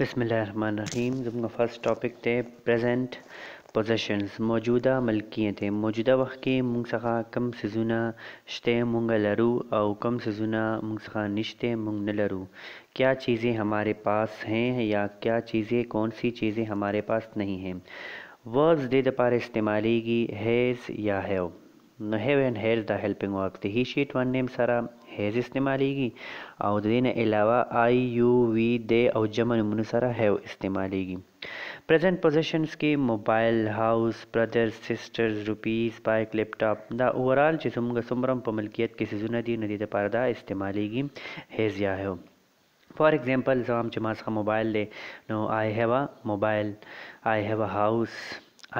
بسم الله الرحمن الرحیم زموږ فرست ټاپک دی پریزنټ پوزیشنز موجوده ملکیت موجوده وخت کې موږ څخه کم سيزونه شته موږ لرو او کم سيزونه موږ څخه نشته موږ نه لرو کیا چیزې هماره پاس هي یا کیا چیزې کون سي چیزې هماره پاس نه هي ورز دې د پاره استعمالېږي هیز یا هیو نو هیو اینډ هیل دا هیلپنګ ورکس د هی شیټ وان نیم سره هیز استعمالیږي او د دې نه علاوه آی، یو، وی، دی او جمع نومونو سره هیو استعمالیږي. پریزنټ پوزیشنز کې موبایل، هاوس، برادرز، سیسټرز، روپیز، بایک، لیپ ټاپ دا اوورال چې زموږ څومره هم په ملکیت کې څیزونه دي نو دې لپاره دا استعمالیږي هیز یا هیو. فار اګزامپل زه وایم چې ما څخه موبایل دی نو آی هیو ا موبایل، آی هیو ا هاوس،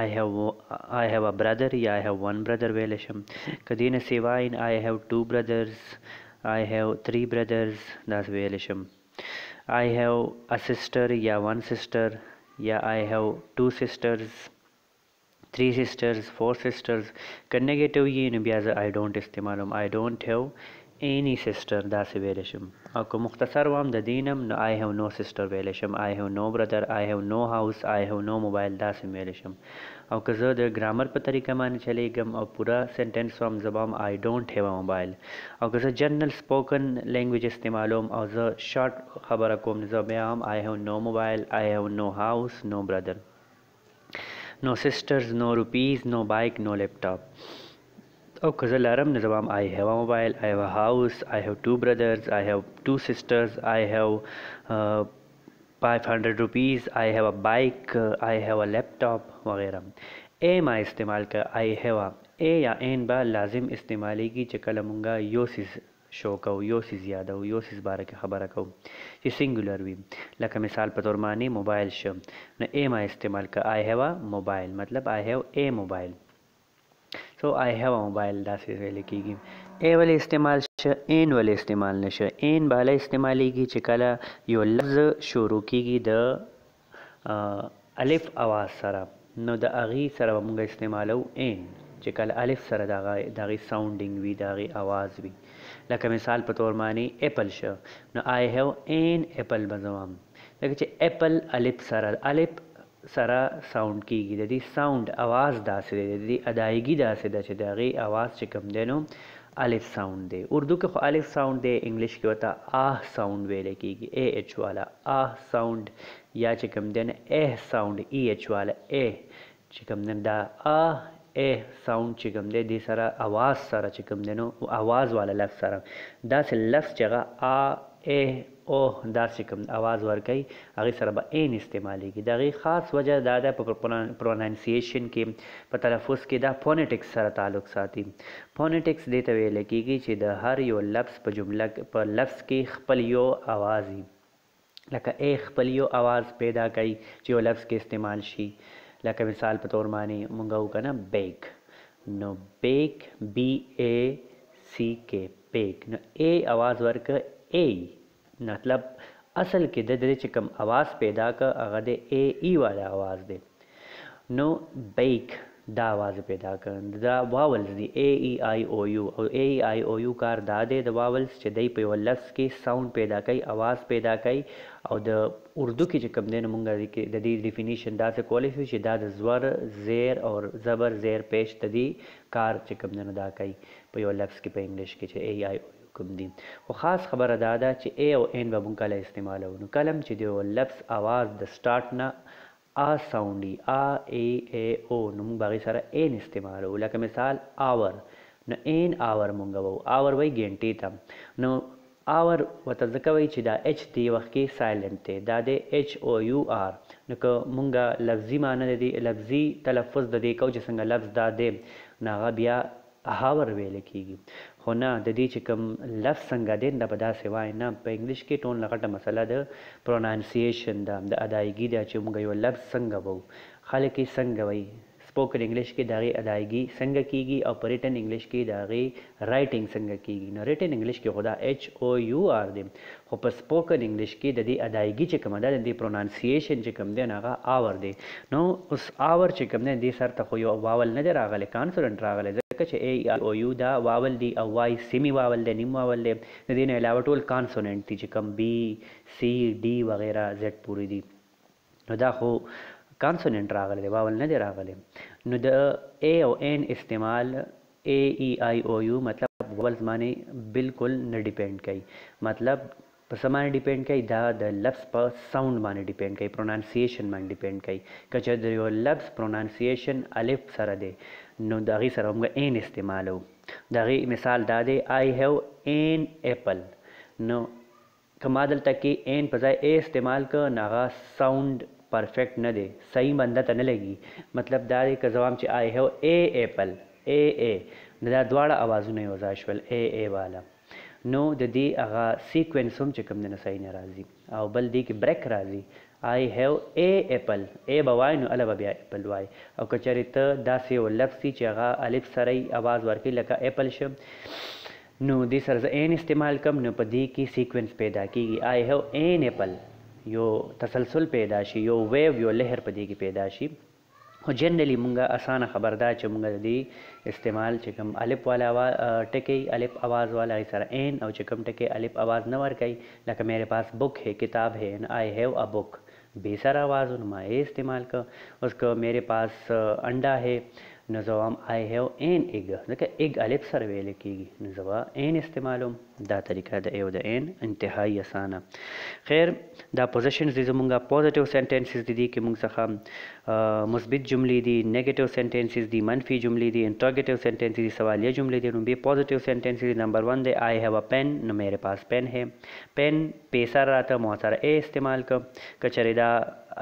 آی هیو آی هیو ا برادر یا آی هیو ون برادر ویلی شم. که دې نه سیوا ان آی هیو ټو برادرز، آی هیو تری برادرز داسې ویلی شم. آی هیو ا سیسټر یا ون سیسټر یا آی هیو ټو سیسټرز. تری سیسټرز فور سیسټرز که نګیټو یی نو بیا زه آی ډونټ استعمالوم آی ډونټ هیو اینی سیسټر داسی ویلی شم او که مختصر وام ددی نم نو آی هیو نو سیسټر ویلی شم آی هیو نو برادر آی هیو نو هاوس آی هیو نو موبایل داسی هم ویلی شم او که زه د ګرامر په طریقه باندی چلیږم او پوره سنټنس وام زه به هم آی ډونټ هیو ا موبایل او که زه جنرل سپوکن لینګویج استعمالوم او زه شارټ خبره کوم نو زه بیا هم آی هیو نو موبایل آی هیو نو هاوس نو برادر. نو سسټرز نو روپیز نو بایک نو لیپ ټاپ او که زه لرم نو زبام آی هیو ا موبایل آی هیو ا هاوس آی هیو ټو برادرز آی هیو ټو سسټرز آی هیو 500 روپیز آی هیو ا بایک آی هیو ا لیپ ټاپ وغیرہ اے ما استعمال که آی هیو ا اے یا این به لازم استعمالیږي چې کله مونږه یو سیز شو کوو يو څيز يادوو يو څيز باره کې خبره کوو چې سينګولر وي لکه مثال په طور معنې موبايل شه نو اې ما استعمال که آی هيو ا موبايل مطلب آی هيو اې موبايل سو آی هيو ا موبايل داسې ويل کيږي اې ولې استعمال شه اين ولې استعمال نه شه اين بالا استعماليږي چې کله يو لفظ شروع کيږي د الف اواز سره نو د هغی سره به مونږ استعمالو عین چه کله الف سره د هغی ساونډینګ وی د هغی اواز وی لکه مثال په طور معنی اپل شه نو آی هیو عین اپل به زه وایم ځکه چه اپل الف سره الف سره ساونډ کیږی د دی ساونډ اواز داسی دی د دی ادایګی داسی ده چه د هغی اواز چه کوم دی نو الف ساونډ دی اردو کې خو الف ساونډ دی انګلیش کې وته آه ساونډ ویل کیږي اي اچ والا آه ساونډ یا چې کوم دین اه ساونډ ای اچ والا ای چې کوم دین دا آه اه ساونډ چې کوم دی د سره اواز سره چې کوم دینو اواز والا لفظ سره دا سه لفظ چې غا آه اه اوح دا سی کوم اواز ورکوی هغی سره به عین استعمالیږی د هغی خاص وجه دا ده په پرونانسیشن کی په تلفظ کی دا فونیټکس سره تعلق ساتی فونیټکس دی ته ویل کیږی چی د هر یو لفظ په جمله په لفظ کی خپل یو اواز یی لکه ای خپل یو اواز پیدا کوی چی یو لفظ کی استعمال شی لکه مثال په طور باندی مونږ وو کنه بیک نو بیک BACK پيک نو اي اواز ورکه اي نطلب اصل کي ده دده چه کوم اواز پيدا که هغه ده اي اي والا اواز ده نو بيک دا اواز پيدا که نو دا واولز دي اي اي آي او يو او اي اي آي او يو کار دا ده ده واولز چه دي په يوه لفظ کي ساونډ پيدا کي اواز پيدا کي او ده اردو کي چه کوم ده نو مونږ ددي ډيفينيشن داسي کولي شو چه دا ده زور زير او زبر زير پيش ددي کار چه کوم ده نو دا کي په یو لفظ کې په انګلش کې چې ای، آی، او، یو کوم دي خو خاص خبره دا ده چې ای او این به موږ کله استعمالوو نو کله هم چې د یو لفظ اواز د سټارټ نه آ ساونډ یي آ، ای، ای، او نو موږ به هغې سره این استعمالوو لکه مثال آور نو این آور موږ ووو آور وایي ګینټې ته نو اور ورته ځکه وایی چی دا اچ دی وخت کی سایلنټ دی دا دی HOUR نو که مونږ لفظی معنی ددی لفظی تلفظ ددی کو چی څنګه لفظ دا دی نو هغه بیا هاور ویل کیږی خو نه ددی چی کوم لفظ څنګه دی نو دا به داسی وای نه په انګلیش کی ټول نه غټه مسله د پرونانسیشن ده د ادایګی ده چی مونږ یو لفظ څنګه وایو خلک یی څنګه وایی سپوکن انګلش کې د هغې ادايګي څنګه کېږي او په ريټن انګلش کې د هغې رايټنګ څنګه کېږي؟ نو ريټن انګلش کې خو دا ايچ او يو آر دی خو په سپوکن انګلش کې د دې ادايګي چې کومه ده د دې پرونانسيشن چې کوم دی نو هغه آور دی نو اوس آور چې کوم دی دې سر ته خو يو واول نه دی راغلی کانسوننټ راغلی ځکه چې اې ای او يو دا واول دي او واي سيمي واول دی نيم واول دی د دې نه علاوه ټول کانسوننټ دي چې کوم بي سي ډي وغيره زيډ پورې دي نو دا خو کانسوننټ راغلی دی واول نه دی راغلی نو د ای او ان استعمال ای ای آی او یو مطلب واولز معنی بالکل نه ډیپند کوي مطلب په څه باندې ډیپند کوي دا د لفظ په ساوند باندې ډیپند کوي پرونانسیشن باندې ډیپند کوي کچه د یو لفظ پرونانسیشن الف سره دی نو دا غي سره موږ ان استعمالو دا غي مثال دا دی آی هاو ان اپل نو که ما دلته کې اين په ځای اې استعمال که نو هغه ساونډ پرفيکټ نه دی صحيح بنده ته نه لګي مطلب دا دی که زه وايم چې آی هيو اې ايپل اې اې نو دا دواړه اوازونه يو ځای شول اې اې واله نو د دې هغه سيکوينس هم چې کوم دی نو صحيح نه راځي او بل دې کې بريک راځي آی هيو اې ايپل اې به وايې نو هله به بيا ايپل وايې او که چېرې ته داسې يو لفظ دي چې هغه الف سره يې اواز ورکوي لکه ايپل شه نو دې سره زه عین استعمال کوم نو په دې کې سیکوینس پیدا کیږي آی هو عین اپل یو تسلسل پیدا شي یو ویو یو لهر په دې کې پیدا شي خو جنرالی مونږه اسانه خبر دا چې مونږه د دې استعمال چې کوم الف والا ټکی الف اواز والا یې سره عین او چې کوم ټکی الف اواز نه ورکوي لکه میرے پاس بک هې کتاب هې ان آی هیو ا بک بې سره اواز و نو ما اې استعمال کړ اوس که میرې پاس انډا هې نو زه وایم آی هیو اېن اېګ ځکه اېګ الف سره ویلې کېږي نو زه به اېن استعمالوم دا طریقه د اې او د اېن انتهايي اسانه خیر دا پوزیشنز دي زمونږ پوزیټیو سنټینسز دي دي کې مونږ څخه مثبت جملې دي نیګیټیو سنټینسز دي منفي جملې دي انټروګیټیو سنټینسز دي سوالیه جملې دي نو به پوزیټیو سنټینسز دي نمبر 1 دی آی هیو ا پین نو میرې پاس پین هې پین پيسر راته موثر اې استعمال که که چرې دا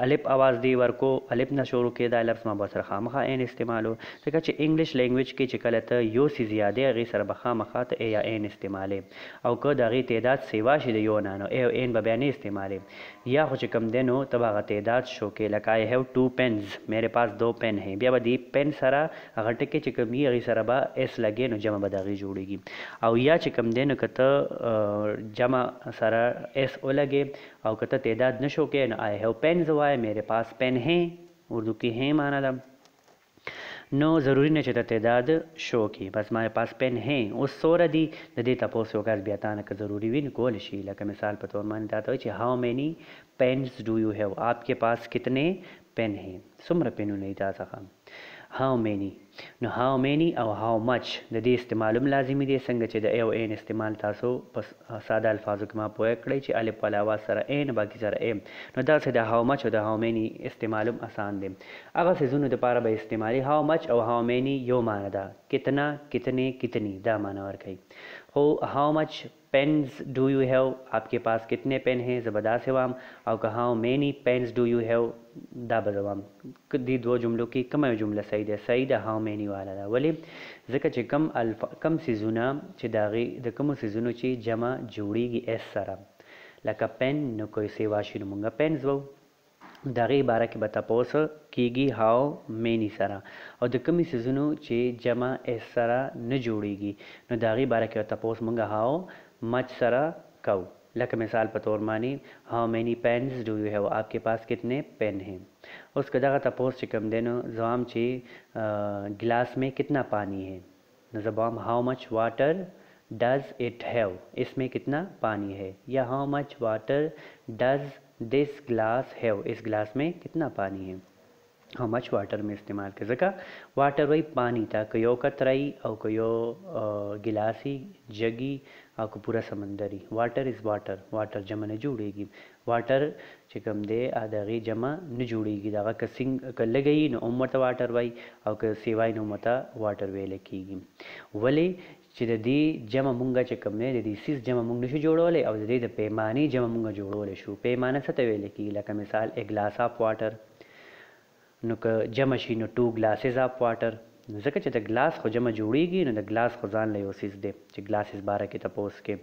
الف اواز دې ورکو الف نه شروع کې دا لفظ ما به سره خامخا اين استعمالو ځکه چې انګلش لينګويج کې چې کله ته يو څيز يادې هغې سره به خامخا ته اې يا اين استعمالې او که د هغې تعداد سيوا شي د يو نه نو اې او اين به بيا نه استعمالې يا خو چې کوم دی نو ته به هغه تعداد شو کې لکه I have two pens ميرې پاس دو پين هې بيا به دې پين سره هغه ټکی چې کوم یی هغی سره به ایس لګی نو جمع به د هغی جوړیږي او یا چې کوم دی نو که ته جمع سره ایس ولګی او که ته تعداد نشو کې نو آی هیو پینز وای میرې پاس پین هی اردو کې هی معنا ده نو ضروری نه چې ته تعداد شو کې بس مای پاس پین هی اوس سوره دی د دې تپوس یو کس بیا تانه که ضروری وین کول شي لکه مثال په تور باندې تاته چې هاو مینی پینز ډو یو هیو آپ کې پاس کتنه پېن هي، څومره پېنونه دي دا ځغه؟ هاو مېني، نو هاو مېني او هاو مچ د دې استعمال هم لازمي دی، څنګه چې د ای او اېن استعمال تاسو په ساده الفاظو کې ما پوه کړئ چې الف والا اواز سره اې، نه باقي سره اې، نو داسې د هاو مچ او د هاو مېني استعمال هم اسان دی، هغه څېزونو دپاره به استعمالي، هاو مچ او هاو مېني يو معنی ده، کتنا، کتنې، کتني دا معنی ورکوي، خو هاو مچ. پینز ډو یو هیو آپ کې پاس کتنې پین هې زه به داسې وام او که هاو مینی پینز ډو یو هیو دا به زه وام که دې دوه جملو کې کومه یو جمله صحیح ده صحیح د هاو مینی واله ده ولې ځکه چې کوم الف کوم څیزونه چې د هغې د کومو څیزونو چې جمع جوړیږي ایس سره لکه پین نو که یې سیوا شي نو مونږ پینز وو. نو د هغې باره کې به تپوس کېږي هاو مېني سره او د کومې څيزونو چې جمع اېس سره نه جوړېږي نو د هغې باره کې به تپوس مونږ هاو مچ سره کوو لکه مثال په طور معنی هاو مېني پېنز ډو يو هېو آپ کې پاس کتنې پېن هې اوس که دغه تپوس چې کوم دی نو ځوام چې ګلاس مې کتنا پاني هې نه زه به وایم هاو مچ واټر ډز اټ هیو اس مې کتنا پانی هې یا هاو مچ واټر ډز دس ګلاس هیو اس ګلاس مې کتنا پانی هې هاو مچ واټر مې استعمال کې ځکه واټر وای پانی ته که یو قطرای او که یو ګلاسی جګی او که پورا سمندری واټر از واټر واټر جمع نه جوړیږي واټر چې کوم دی د هغې جمع نه جوړیږي د هغه که سنګ که لږه یي نو هم ورته واټر وایي او که سیوا یي نو هم ورته واټر ویل کیږي ولې چې د دې جمع مونږ چې کوم دی د دې سیز جمع مونږ نشو جوړولای او د دې د پیمانې جمع مونږ جوړولای شو پیمانه څه ته ویل کیږي لکه مثال اګلاس اف واټر نو که جمع شي نو ټو ګلاسز آف واټر نو ځکه چې د ګلاس خو جمع جوړیږي نو د ګلاس خو ځان له یو څیز دی چې ګلاسز باره کې تپوس کې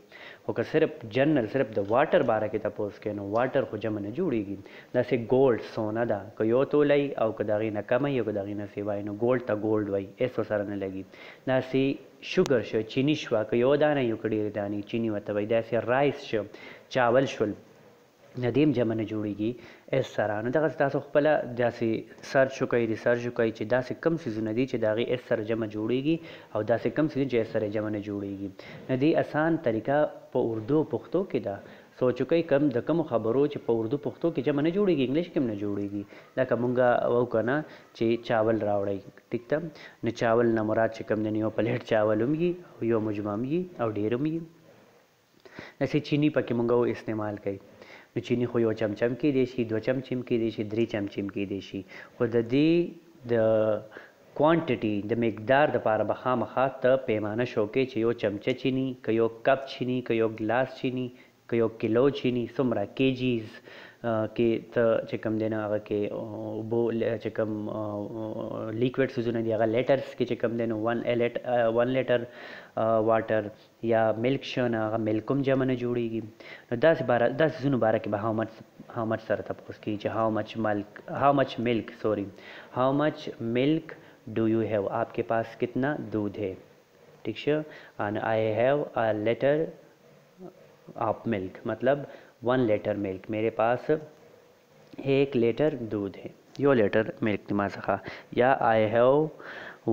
خو که صرف جنرل صرف د واټر باره کې تپوس کې نو واټر خو جمع نه جوړیږي داسې ګولډ سونه ده که یو توله وي او که د هغې نه کمه وي او که د هغې نه سیوا وي نو ګولډ ته ګولډ وایي هیڅ ورسره نه لګي داسې شوګر شو چیني شوه که یو دانه وي او که ډیرې دانې چیني ورته وایي داسې رایس شو چاول شول نه دیم جمع نه جوړیږي اس سره نو دغه تاسو خپل داسې سرچ وکړئ ریسرچ وکړئ چې داسې کم سیزونه دي چې داغي اس سره جمع جوړیږي او داسې کم سیزونه چې اس سره جمع نه جوړیږي نه دی اسان طریقه په اردو پښتو کې ده سوچ وکړئ کم د کم خبرو چې په اردو پښتو کې جمع نه جوړیږي انګلیش کې نه جوړیږي لکه مونږه وو کنه چې چاول راوړی ټیک ته نو چاول نه مراد چې کم دی یو پلیټ چاول هم یي او یو مجمم یي او ډیر هم یي داسې چینی پکې مونږ او استعمال کوي نو چینی خو یو چمچه هم کیدی شي دوه چمچې هم کیدی شي درې چمچې هم کیدی شي خو د دې د کوانټیټي د مقدار د پاره به خامخا ته پیمانه شو کې چې یو چمچه چینی که یو کپ چینی که یو ګلاس چینی که یو کیلو چینی څومره کیجیز کې ته چې کوم دی نه هغه کې اوبو چې کوم لیکوډ سوزونه دی هغه لیټرز کې چې کوم دی نو 1 لیټر 1 لیټر واټر یا ملک شه نه هغه ملک هم جمع نه جوړیږي نو داسې باره داسې ځینو باره کې به هاو مچ هاو مچ سره تپوس کوي چې هاو مچ ملک هاو مچ ملک سوري هاو مچ ملک ډو یو هیو آپ کې پاس کتنا دودھ ہے ٹھیک شه ان آئی هیو ا لیټر آپ ملک مطلب ون لیټر ملک میرے پاس ایک لیټر دود هې. یو لیټر ملک دې ما څخه یا آی هیو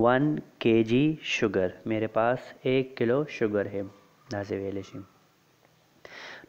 ون کې جی شوګر میرې پاس ایک کلو شوګر هې داسې ویلی شي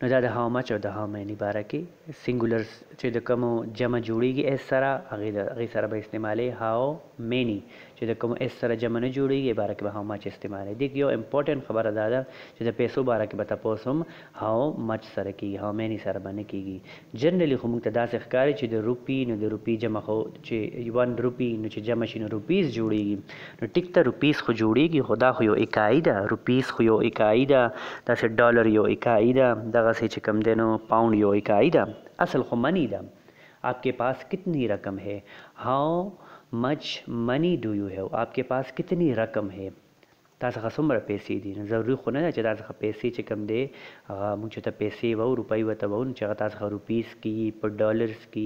نو دا د هاو مچ او د هاو مینی باره کې سنګولرز چې د کومو جمع جوړیږي اس سره هغه سره به استعمالې هاو مینی چې د کومو اس سره جمع نه جوړیږي باره کې به هاو مچ استعمالې دې کې یو امپورټنت خبره دا ده چې د پیسو باره کې به تاسو هم هاو مچ سره کیږي هاو مینی سره باندې کیږي جنرلي خو موږ ته داسې ښکاري چې د روپي نو د روپي جمع خو چې یوان روپي نو چې جمع شي نو روپیز جوړیږي نو ټیک ته روپیز خو جوړیږي خو دا خو یو اکایي ده روپیز خو یو اکایي ده داسې ډالر یو اکایي ده دغسې چې کوم دی نو پاونډ یو اکایي ده اصل خو مني ده آپ کې پاس کتني رقم هې هاو مچ مني ډو یو هیو آپ کې پاس کتني رقم هې تا څخه څومره پیسی دی نو ضروری خو نه ده چه تا څخه پیسی چه کوم دی هغه موږ چه ته پیسی وو روپی ورته وو نو چه هغه تا څخه روپیز کی یی په ډالرز کی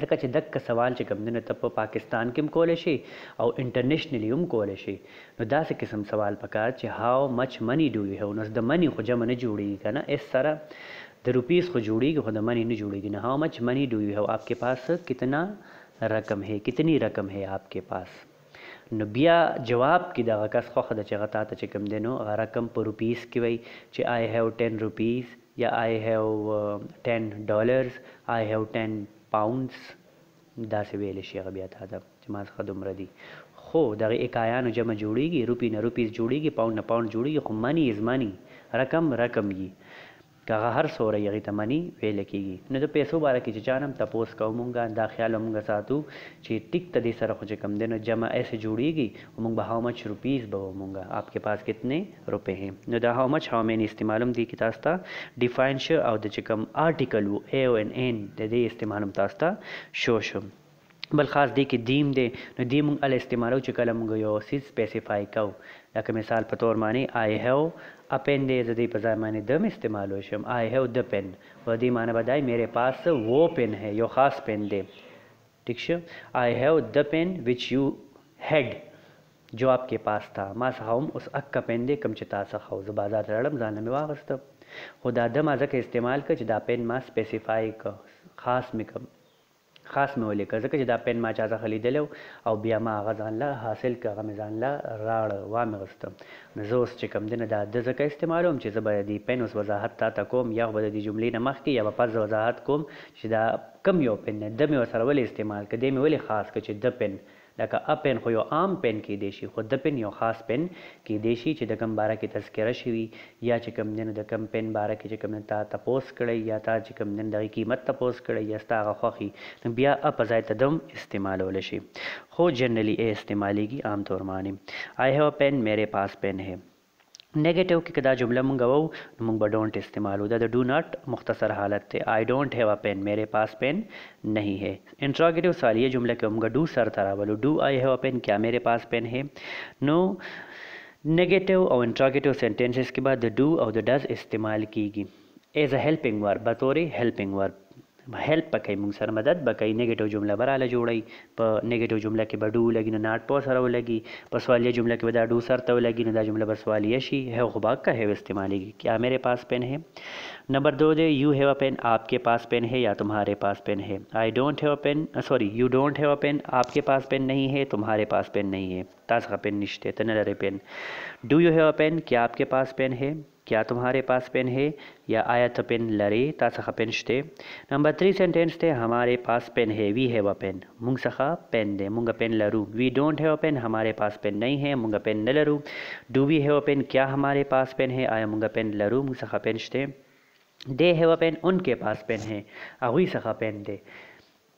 ځکه چه دک سوال چه کوم دی نو ته په پاکستان کی هم کولای شی او انټرنشنلی هم کولای شی نو داسی قسم سوال پکار چه هاو مچ منی ډو یو هاو نو د منی خو جمع نه جوړیږی کنه اس سره د روپیز خو جوړیږی خو د منی نه جوړیږی نو هاو مچ منی ډو یو هاو آپ کی پاس کتنا رقم هی کتنی رقم هی آپ کی پاس. نو بيا جواب کي دهغه کس خوښه ده چي هغه تاته چي کوم دی نو هغه رقم په روپيز کي وايي چي I have ten rupees يا I have ten dollars I have ten pounds داسي ويلي شي هغه بيا تاته چي ما څخه دومره دي خو دغه اکايانو جمع جوړيږي روپي نه روپيز جوړيږي پاونډ نه پاونډ جوړيږي خو Money is money رقم رقم يي که هغه هر سوری یی هغی ته منی ویل کیږی نو د پیسو باره کی چی چا نه هم تپوس کوو مونږ دا خیال مونږ ساتو چی ټیک ته دی سره خو چی کوم دی نو جمع ایسه جوړیږی او مونږ به هاو مچ روپیز به وو مونږ آپ کی پاس کتنی روپی هی نو دا هاو مچ هاو مینی استعمال هم دی کی تاسو ته ډیفاین شو او د چی کوم آرټیکل وو ای او ان این د دی استعمال هم تاسو ته شو شو. بل خاص دې کې دیم دی نو دې مونږ هله استعمالو چې کله مونږ یو څیز سپیسیفای کوو لکه مثال په طور معنی آی هیو ا پین دی زه دې په ځای معنی دم استعمالو شم آی هیو د پین په دې معنی به دای میرې پاس وو پین هی یو خاص پین دی ټیک شو آی هیو د پین ویچ یو هیډ جواب کې پاس تا ما څخه هم اوس اکه پین دی کم چې تا څخه او زه بازار ته لاړم ځان مې واغست خو دا د ما ځکه استعمال ک چې دا پین ما سپیسیفای ک خاص مې کم خاص مې ولیکه ځکه چې دا پېن ما چا څخه لیدلی و او بیا ما هغه ځان له حاصل کړ، هغه مې ځان له راړ، وامې غسته، نو زه اوس چې کوم دی نه دا د ځکه استعمالوم چې زه به د دې پېن اوس وضاحت تا ته کوم یا خو به د دې جملې نه مخکې یا به پس زه وضاحت کوم چې دا کوم یو پېن دی، د مې ورسره ولې استعمال کړ، دی مې ولې خاص کړ چې د پېن. لکه ا پن خو یو عام پن کیدی شي خو د پن یو خاص پن کیدی شي چې د کوم باره کې تذکره شوي یا چې کوم دی نو د کوم پن باره کې چې کوم دی تا تپوس کړی یا تا چې کوم دی نو د هغې قیمت تپوس کړی یا ستا هغه خوښي نو بیا ا په ځای ته د هم استعمالولی شي خو جنرالی ای استعمالیږي عام طور معنی I have a pen میرې پاس پن هې. نيګيټو کې که دا جمله مونږ وو نو مونږ به ډونټ استعمالو دا د ډو ناټ مختصر حالت دی آی ډونټ هیو ا پین میرے پاس پین نهی ہے انټراګیټو سوالیه جمله کې مونږ ډو سر ته راولو ډو آی هیو ا پین کیا میرے پاس پین ہے نو نيګيټو او انټراګیټو سنټنسز کې به د ډو او د ډز استعمال کیږي As a helping verb، به طور Helping verb Help به کوي موږ سره مدد به کوي Negative جمله به راله جوړوي په Negative جمله کې به do ولګي نو not په سره ولګي په سوالیه جمله کې به دا do سرته ولګي نو دا جمله به سوالیه شي Have خو به که have استعمالیږي کیا میرے پاس پین ہے نمبر دو دے You have a pen آپ کے پاس پین ہے یا تمہارے پاس پین ہے I don't have a pen Sorry You don't have a pen آپ کے پاس پین نہیں ہے تمہارے پاس پین نہیں ہے تاسو پین نشته ته نه لري پین Do you have a pen کیا آپ کے پاس پین ہے کیا تمهارې پاس پېن هې؟ یا آیا ته پېن لرې؟ تا څخه پېن شته؟ نمبر تري سېنټېنس دی، همارې پاس پېن هې، وي هېو ا پېن، مونږ څخه پېن دی، مونږ پېن لرو، وي ډونټ هېو ا پېن، همارې پاس پېن نهي هې، مونږ پېن نه لرو، ډو وي هېو ا پېن، کیا همارې پاس پېن هې، آیا مونږ پېن لرو، مونږ څخه پېن شته؟ دې هېو ا پېن، ان کې پاس پېن هې، هغوی څخه پېن دی.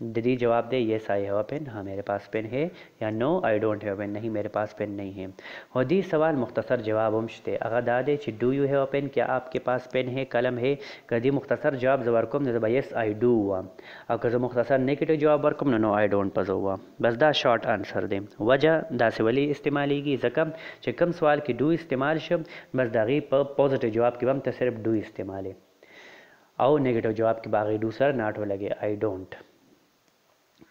ددی جواب دې Yes I have a pen ها میرے پاس پن هې یا No I don't have a pen نهی میرے پاس پن نهی هې هو ددی سوال مختصر جواب هم شته هغه دا دې چې Do you have a pen کیا آپ کې پاس پن هې قلم هې که ددی مختصر جواب زه ورکوم نو زه به Yes I do ووایم او که زه مختصر نیکټیو جواب ورکوم نو No I don't به زه ووایم بس دا شارټ انسر دې وجه داسې ولې استعمالیږي ځکه چې کوم سوال کې Do استعمال شي نو بس د هغې په پوزټیو جواب کې به هم ته صرف Do استعمالې. او نيګټو جواب کې به هغه ډو سره ناټ ولګي آی ډونټ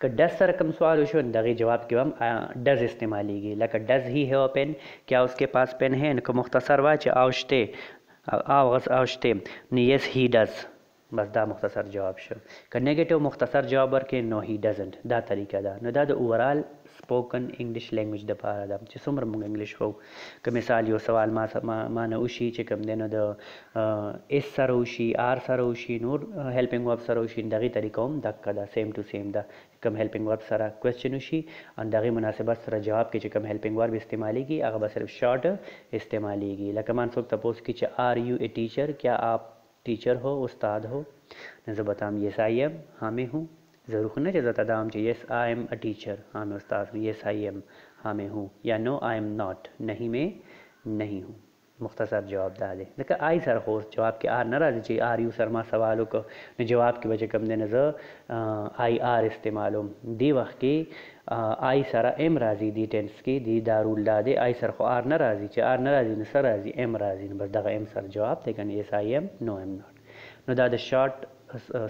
که ډز سره کوم سوال وشو نو دغه جواب کې هم ډز استعمالېږي لکه ډز هی هیو پین کیا اس کې پاس پین هی نو که مختصر وای چې او شته او غس او شته نو یس هی ډز بس دا مختصر جواب شو که نیگیټیو مختصر جواب ورکې نو هی ډزنټ دا طریقه ده نو دا د اوورال سپوکن انګلش لینګویج د پاره ده چې څومره موږ انګلش وو که مثال یو سوال ما ما نه وشي چې کوم دینو د اس سره وشي آر سره وشي نور هیلپینګ ورب سره وشي دغه طریقه هم دغه ده سیم ټو سیم ده کوم هیلپینګ ورب سره کوېسچن وشي ان دغه مناسبت سره جواب کې چې کوم هیلپینګ ورب استعماليږي هغه به صرف شارټ استعماليږي لکه مان څوک تاسو کې چې آر یو ا ټیچر کیا آپ ټیچر هو استاد هو نو زه به تام یس آی ایم هامې هو ضرور خو نه چې زه تدام چې یس آی ایم ا ټیچر هامې استاد هو یس آی ایم هامې هو یا نو آی ایم ناټ نهی مې نهی هو مختصر جواب دا دی ځکه آی سره خو اوس جواب کې آر نه راځي چې آر یو سره ما سوال وکړو نو جواب کې به چې کوم دی نه زه آی آر استعمالوم دې وخت کې آی سره ام راځی دی ټینس کی دی دا رول دا دی آی سره خو آر نه راځی چه آر نه راځی نو سه راځی ام راځی نو بس دغه ام سره جواب دی کنی یس آی ام نو ام ناټ نو دا د شارټ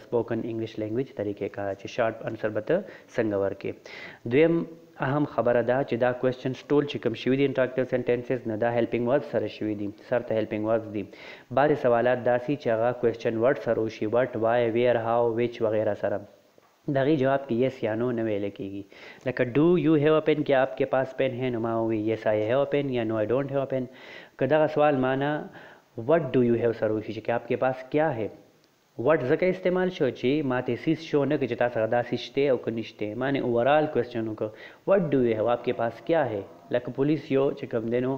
سپوکن انګلیش لینګویج طریقه کار چه شارټ انسر به ته څنګه ورکی دویم اهم خبره دا چه دا کویسچنز ټول چه کوم شوی دی انټراکټیو سنټنسز نه دا هیلپینګ ورب سره شوی دی سر ته هیلپینګ وربز دی بعضی سوالات داسی چه هغه کویسچن ورډ سره وشی وټ وای ویر هاو ویچ وغیره سره د هغې جواب کې Yes یا No نه ویل کېږي. لکه، Do you have a pen؟ کیا آپ کې پاس پېن هې؟ نو ما ووي، Yes I have a pen یا No I don't have a pen. که دغه سوال مانا What do you have سره وشي چې کیا آپ کې پاس کیا هې؟ What ځکه استعمال شو چې ما ته څیز شو نه کړ چې تا سره دا څیز شته او که نشته. ما نه اوورال کوېسچن وکړ، What do you have؟ آپ کې پاس کیا هې؟ لکه پولیس یو چې کوم دی نو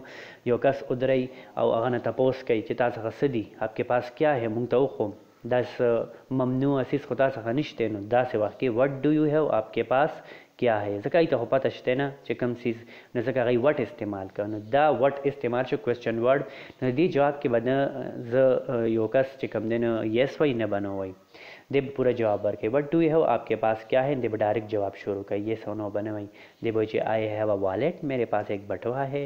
یو کس ودروي او هغه نه تپوس کوي چې تا څخه څه دي؟ آپ کې پاس کیا هې؟ موږ ته وښو. داس ممنوع عسیس خو تا څخه نشته نو داسې وخت کې وټ ډو یو هیو آپ کې پاس کیا هې ځکه هغوی ته خو پته شته نه چې کوم څیز نو ځکه هغوی وټ استعمال کړ نو دا وټ استعمال شو کویسچن ورډ نو د دې جواب کې به نه زه یو کس چې کوم دی نو یس وایي نه به نو وایي دی به پوره جواب ورکوي وټ ډو یو هیو آپ کې پاس کیا هې دی به ډایرکټ جواب شروع کوي یس او نو به نه وایي دی به وایي چې آی هیو ا والټ میرې پاس ایک بټوا هې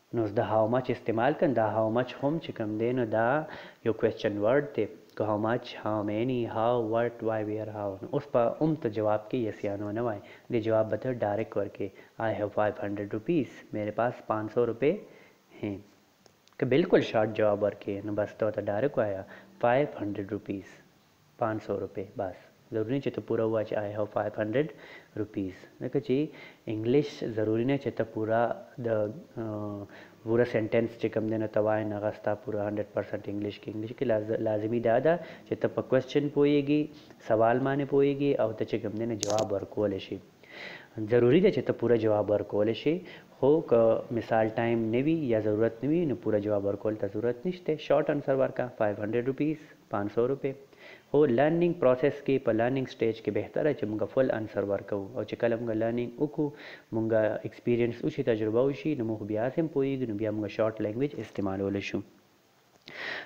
نو زده هاو مچ استعمال کن دا هاو مچ هم چې کوم دی نو دا یو کویسچن ورډ دی که هاو مچ هاو مینی هاو وټ وای ویر هاو نو اوس په هم ته جواب کې یس یا نو نه وای دې جواب به ته ډاریک ورکې آی هیو فایف هنډریډ روپیز میرې پاس پانچ سو روپې هې که بلکل شارټ جواب ورکې نو بس ته ورته ډاریک وایه فایف هنډریډ روپیز. پانچ سو روپی بس ضروري نه چې ته پوره ووایې چې آی هاو فایف هنډرډ روپیز ځکه چې انګلیش ضروري نه چې ته پوره د پوره سنټنس چې کوم دی نه ته وایې نه هغه ستا پوره هنډرډ پرسنټ انګلیش کې انګلیش کې لازمي دا ده چې ته په کوېسچن پوهېږي سوال باندې پوهېږي او ته چې کوم دی نه جواب ورکولی شي ضروري ده چې ته پوره جواب ورکول شې خو که مثال ټایم نه وي یا ضرورت نه وي نو پوره جواب ورکول ته ضرورت نشته شارټ انسر ورکا 500 روپیز 500 روپې خو لرنینګ پروسس کې په لرنینګ سټیج کې بهتره چې موږ فل انسر ورکو او چې کله موږ لرنینګ وکړو موږ ایکسپیرینس وشي تجربه وشي نو موږ بیا سم پوهیږو نو بیا موږ شارټ لینګویج استعمالول شو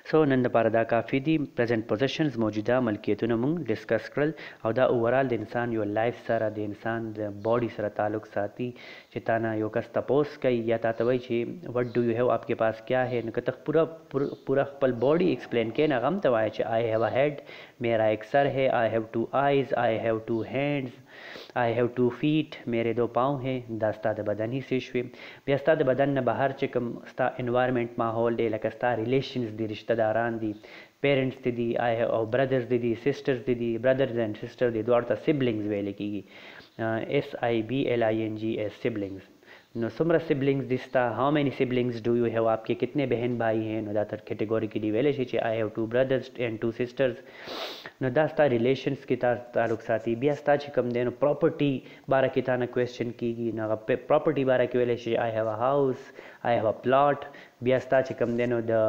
سو نن لپاره دا کافي دي پرزنټ پوزشنز موجوده ملکیتونه مونږ ډسکس کړل او دا اوورال د انسان یو لایف سره د انسان د باډي سره تعلق ساتي چې تا نه یو کس تپوس کوي یا تاته وایي چې وټ ډو یو هیو آپ کې پاس کیا هې نو که ته پوره پوره خپل باډي ایکسپلین کې نه هغه هم ته وایه چې آی هیو ا هیډ میرا ایک سر هې آی هیو ټو آیز آی هیو ټو هینډز I have two feet میرې دو پاؤں هې دا ستا د بدن حصې شوې بیا ستا د بدن نه بهر چې کوم ستا انوارمنټ ماحول دی لکه ستا ریلیشنز دي رشته داران دي پیرنټس دې دي I have او برادرز دې دي سیسټرز دې دي برادرز اینډ سیسټر دې دواړو ته سیبلنګز ویل کیږي SIBLINGS سیبلنګز. نو څومره سیبلینګز دی ستا هاو مینی سیبلینګز ډو یو هیو آپ کې کتنې بهن بھائی هې نو دا تر کټګوري کې دی ویلی شې چې آی هیو ټو برادرز اینډ ټو سیسټرز نو دا ستا ریلیشنز کې تا تعلق ساتي بیا ستا چې کوم دی نو پراپرټي باره کې تا نه کویسچن کیږي نو هغه پراپرټي باره کې ویلی شې آی هیو ا هاوس آی هیو ا پلاټ بیا ستا چې کوم دی نو د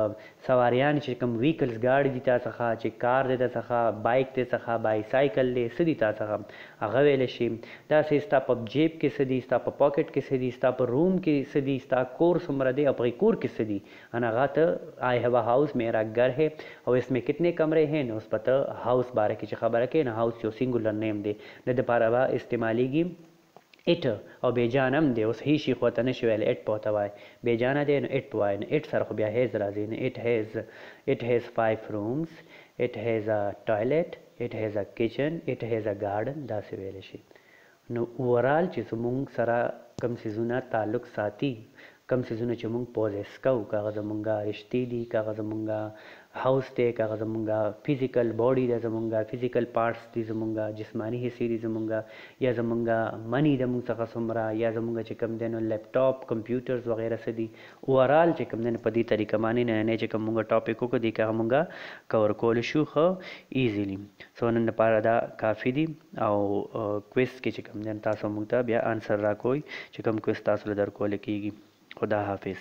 سواریان چې کوم ویکلز ګاډي دي تا څخه چې کار دی درڅخه بایک دی څخه بای سایکل دی څه دي تا څخه هغه ویلی شي داسې ستا په جیب کې څه دي ستا په پاکټ کې څه دي ستا په روم کې څه دي ستا کور څومره دی او په کور کې څه دي ان هغه ته آی هیو ا هاوس میرا ګر هی او اس مې کتنې کمرې هی نو اوس په ته هاوس باره کې چې خبره کوې نو هاوس یو سینګولر نیم دی د دپاره به استعمالیږي. اټ او بې جان هم دی اوس هی شی خو ته نشی ویلی اټ پو ته وای بې جانه دی نو اټ وای نو اټ سره خو بیا هیز راځی نو اټ هیز اټ هیز فایف رومز اټ هیز ا ټایلټ اټ هیز ا کچن اټ هیز ا ګارډن داسی ویلی شی نو اوورال چی زمونږ سره کوم څیزونه تعلق ساتی کوم څیزونه چې موږ پوزیس کوو که هغه زمونږ رشتې دي که هغه زمونږ هاوس دی که هغه زمونږ فزیکل باډي ده زمونږ فزیکل پارټس دي زمونږ جسماني حصې دي زمونږ یا زمونږ مني ده موږ څخه څومره یا زمونږ چې کوم دی نو لیپ ټاپ کمپیوټرز وغیره څه دي اوورال چې کوم دی نو په دې طریقه باندې نننی چې کوم موږ ټاپک وکړو دې کې هغه موږ کور کولای شو ښه ایزیلي سو نن لپاره دا کافي دي. او کویز کې چې کوم دین تاسو موږ ته بیا انسر راکوئ چې کوم کویز تاسو له درکول کیږي خدا حافظ